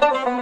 Bye.